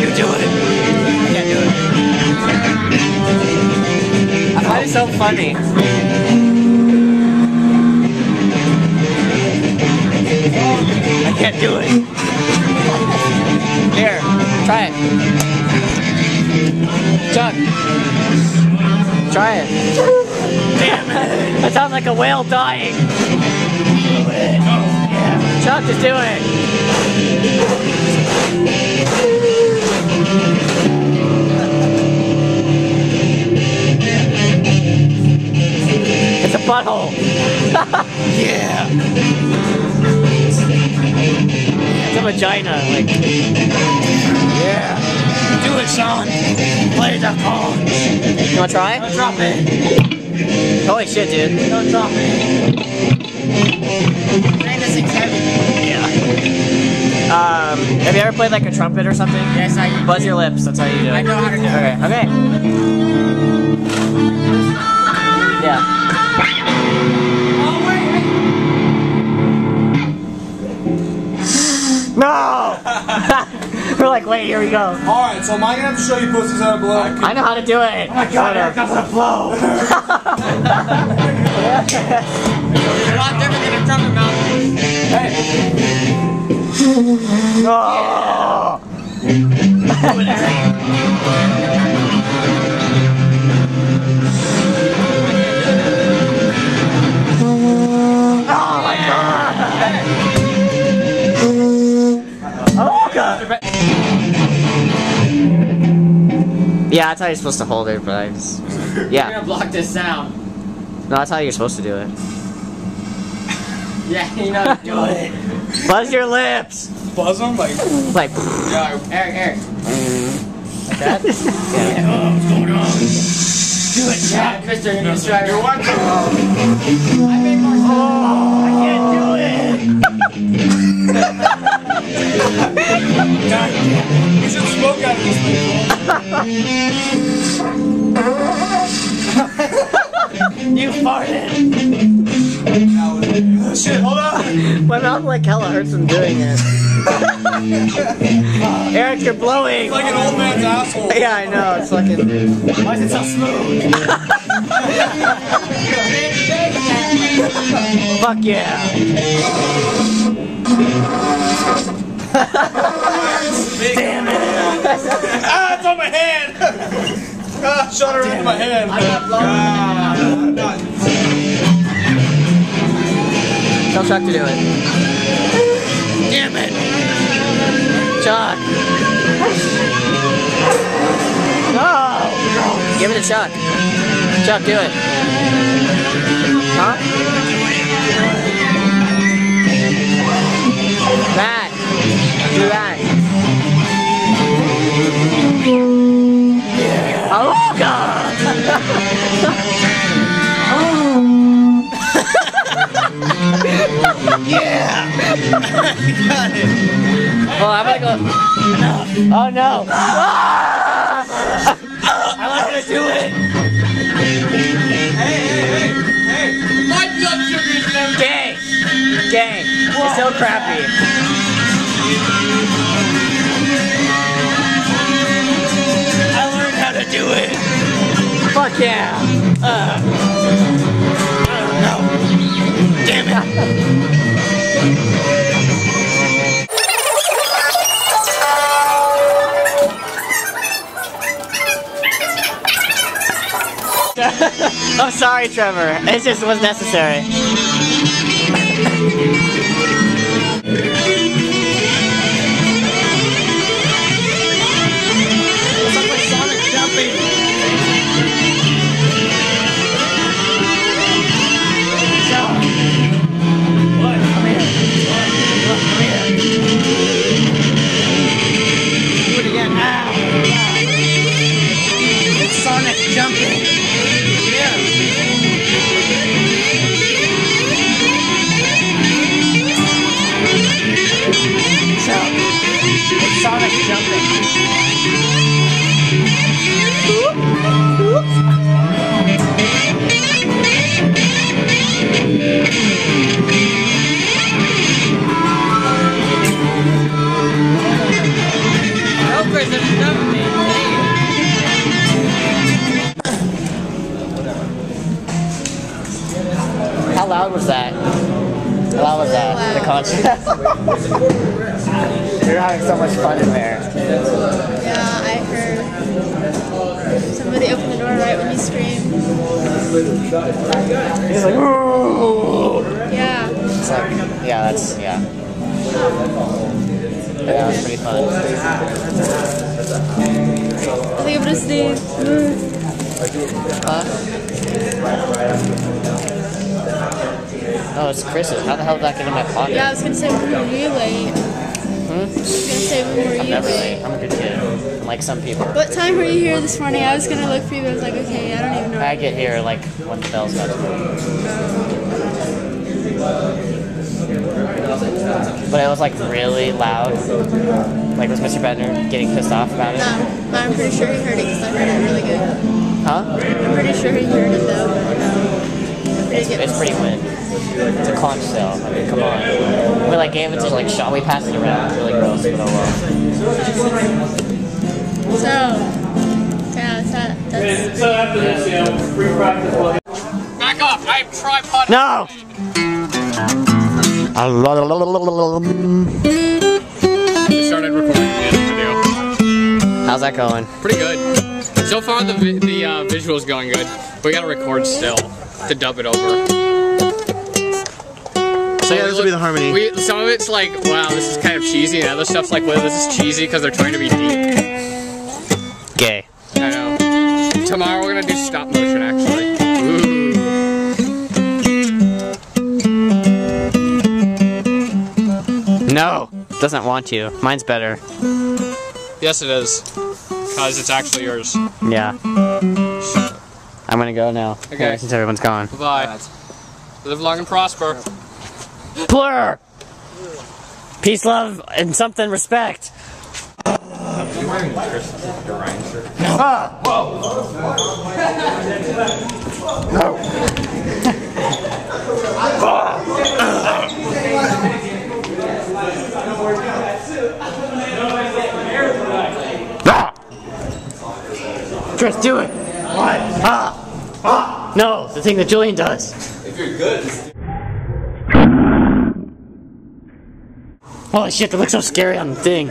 you do it. I can't do it. I find it so funny. I can't do it. Here, try it. Chuck. Try it. Damn it. That sounds like a whale dying. Chuck, just do it. It's a butthole. yeah. It's a vagina. Like. Yeah. Do it, Sean. Play the phone. You wanna try Don't drop it. Holy shit, dude. Don't drop it. Man, this thing's heavy. Yeah. Um, have you ever played like a trumpet or something? Yes, I Buzz your lips, that's how you do it. I know how to do it. Okay, okay. Yeah. No. We're like, wait, here we go. Alright, so am I gonna have to show you pussies how to blow? I know how to do it. Oh my God, here comes the flow. It's a lot different than a trumpet mouthpiece. Oh. Oh Yeah, that's how you're supposed to hold it, but I just... You're Yeah. gonna block this sound. No, that's how you're supposed to do it. Yeah, you know how to do it. Buzz your lips! Buzz them? Like, Like, yeah, Eric, Eric. Mm-hmm. like that? Yeah. Oh, what's going on? Do it, Yeah, Krista, you're gonna try you're it. watching. I made more My mouth like hella hurts from doing it. Eric, you're blowing! It's like an old man's asshole. Yeah, I know, it's fucking... Why is it so smooth? Fuck yeah! Damn it! Ah, it's on my hand. ah, shot her into my hand. I got blown. Ah, Tell Chuck to do it. Damn it! Chuck! No! Give it to Chuck. Chuck, do it. Huh? That. Do that. Oh god! Got it! Well, I'm gonna go. Oh no! Ah! I'm not gonna do it! Hey, hey, hey, hey. My blood sugar is never. Gang! Gang! It's so crappy. I learned how to do it! Fuck yeah! Uh, I'm sorry, Trevor. It just was necessary. How loud was that? How loud was that? The concert. You're having so much fun in there. Yeah, I heard somebody open the door right when you screamed. He's like. Yeah. It's like, yeah, that's yeah. Yeah, that was pretty fun. I think I'm. Huh? Oh, it's Chris's. How the hell did that get in my pocket? Yeah, I was gonna say were you late? Hmm? I was gonna say when were I'm you never late? I'm a good kid. Like some people. What time were you here this morning? I was gonna look for you, but I was like, okay, I don't even know. I get here like when the bells got to But it was like really loud. Like was Mr. Bender getting pissed off about it? No, but I'm pretty sure he heard it because I heard it really good. Huh? I'm pretty sure he heard it though. But no. It's, it's pretty win. It's a conch shell. I mean, come on. We like gave it to like shot. We passed it around. It's really gross, but oh well. So, yeah, that, that's. So after this, you know, free practice. Well, Back up. I have tripod. No. We started recording the end video. How's that going? Pretty good. So far, the vi- the uh, visual's going good. We gotta record still to dub it over. So yeah, this will be the harmony. We some of it's like, wow, this is kind of cheesy, and other stuff's like, well, this is cheesy because they're trying to be deep. Gay. I know. Tomorrow we're gonna do stop motion actually. Ooh. No. Doesn't want to. Mine's better. Yes, it is. Cause it's actually yours. Yeah. I'm gonna go now. Okay. Since everyone's gone. bye-bye. Live long and prosper. Blur. Peace, love, and something respect. Ah! Chris, do it! What? Ah! Ah! No, the thing that Julian does. If you're good. Holy shit, that looks so scary on the thing.